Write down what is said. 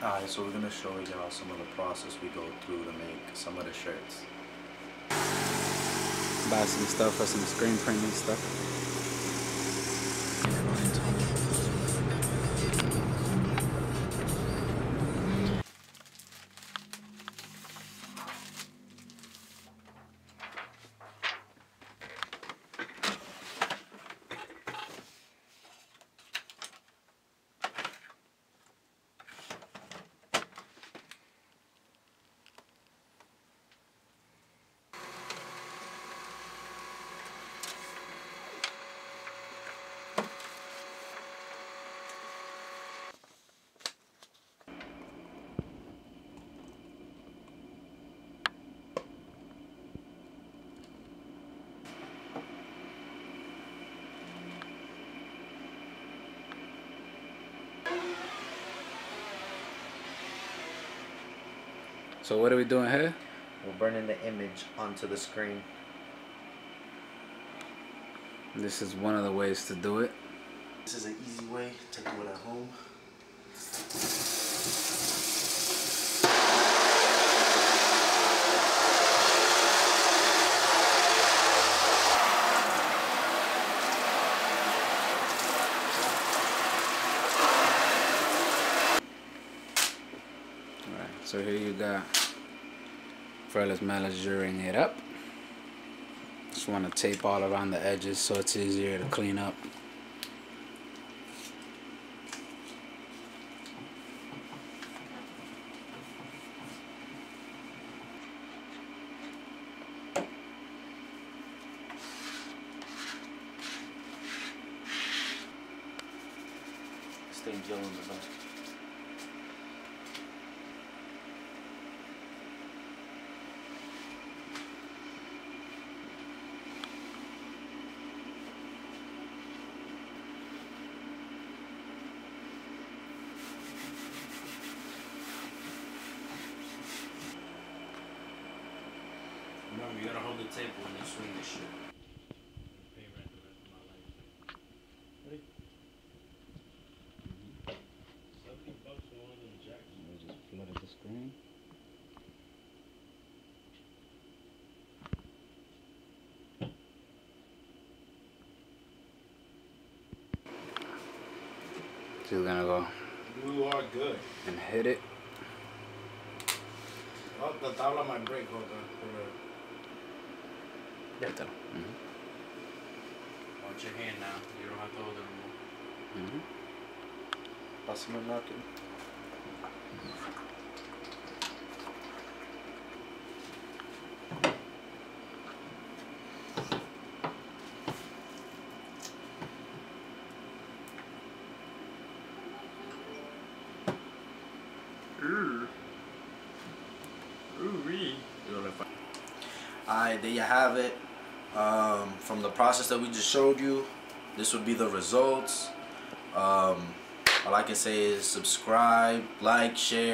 Alright, so we're gonna show y'all some of the process we go through to make some of the shirts. Buy some stuff for some screen printing stuff. So what are we doing here? We're burning the image onto the screen. This is one of the ways to do it. This is an easy way to do it at home. Alright, so here you got Furless Malazuring it up. Just want to tape all around the edges so it's easier to clean up. Stained yellow in the back. Remember, you gotta hold the table when you swing this shit. Just screen. So gonna go You are good. and hit it. Oh, the tabla might break, hold on. Mételo. Ujú, Watch your hand now. You don't have to hold it anymore. ujú. Pásame el napkin. Alright, there you have it. Um, from the process that we just showed you, this would be the results. Um, all I can say is subscribe, like, share.